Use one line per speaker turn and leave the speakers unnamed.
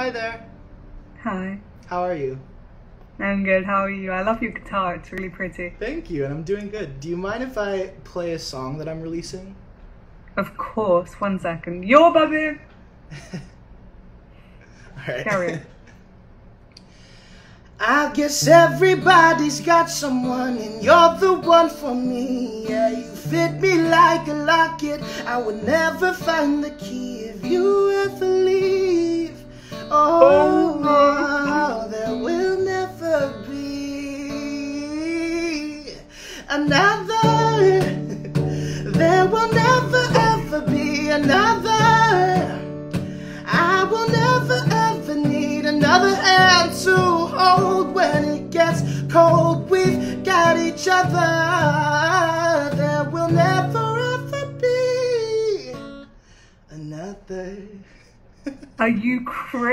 Hi there.
Hi.
How are you?
I'm good. How are you? I love your guitar. It's really pretty.
Thank you, and I'm doing good. Do you mind if I play a song that I'm releasing?
Of course. One second. Yo, baby.
Alright.
Carry on.
I guess everybody's got someone, and you're the one for me. Yeah, you fit me like a locket. I would never find the key if you ever another. There will never ever be another. I will never ever need another hand to hold when it gets cold. We've got each other. There will never ever be another.
Are you crazy?